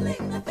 Selling the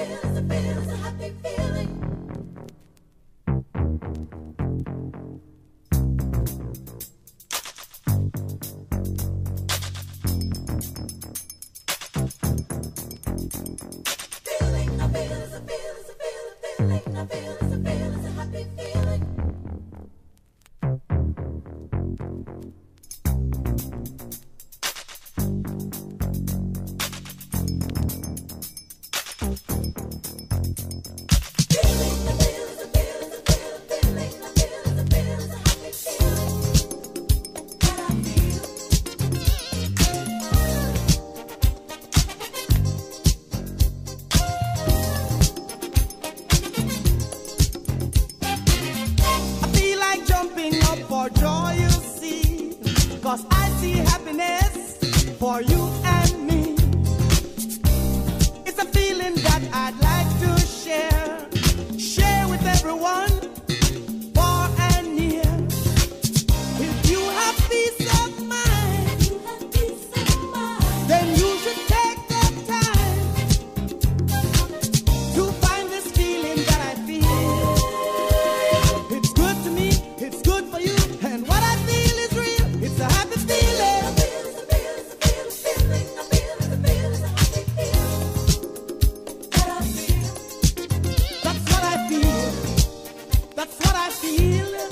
That's what I feel.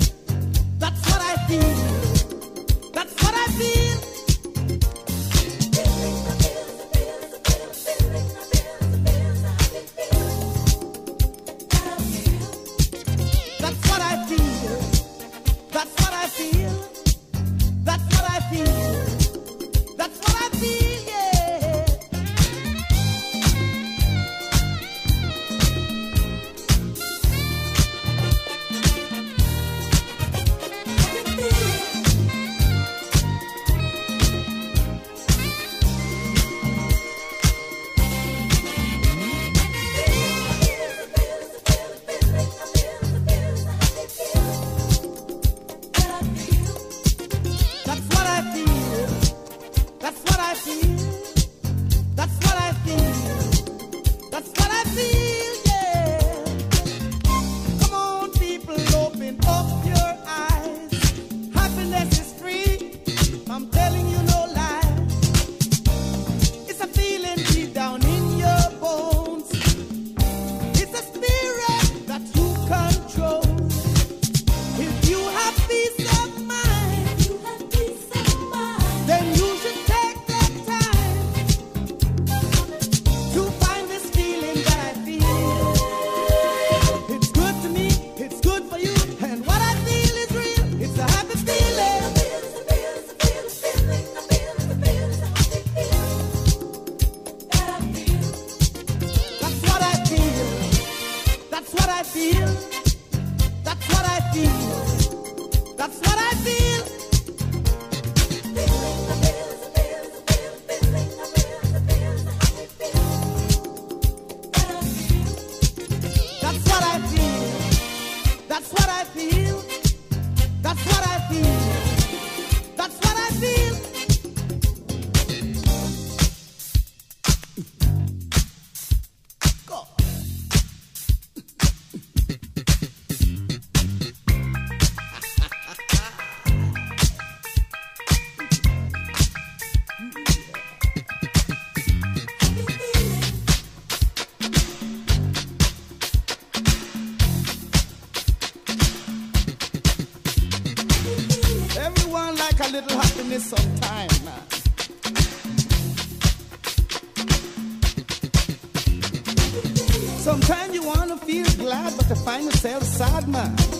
feel. That's what I feel. That's what I feel. That's what I feel. That's what I feel. Sometimes you wanna feel glad, but to find yourself sad, man.